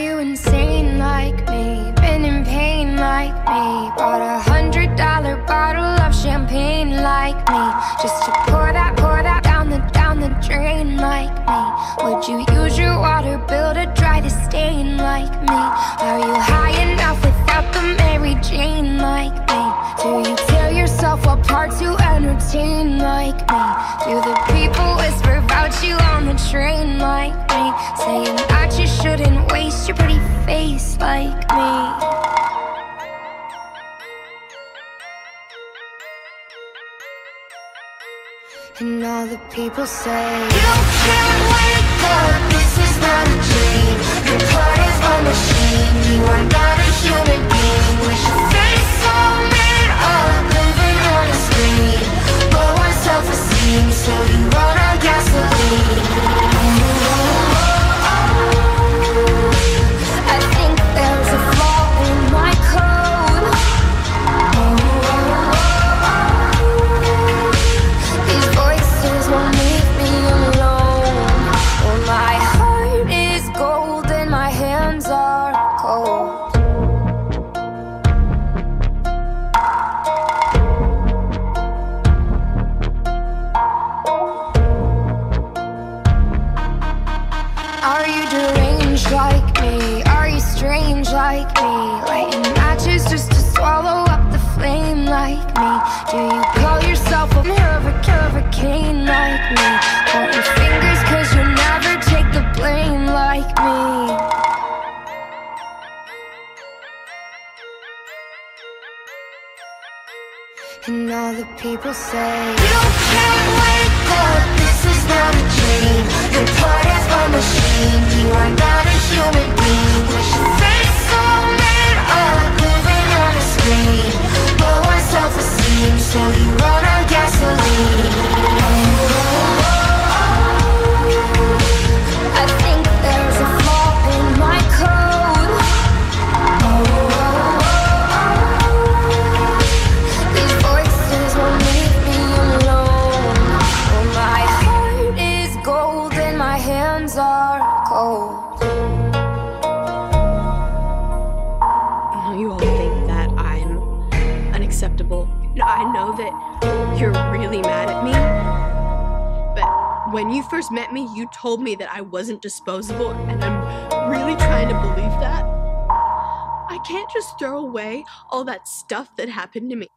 You insane like me? Been in pain like me? Bought a hundred dollar bottle of champagne like me Just to pour that, pour that down the, down the drain like me Would you use your water bill to dry the stain like me? Are you high enough without the Mary Jane like me? Do you tear yourself apart to entertain like me? Do the people like me. And all the people say You can't wake up, this is not a dream And all the people say You can't wake up, this is not a dream know you all think that I'm unacceptable. I know that you're really mad at me. But when you first met me, you told me that I wasn't disposable, and I'm really trying to believe that. I can't just throw away all that stuff that happened to me.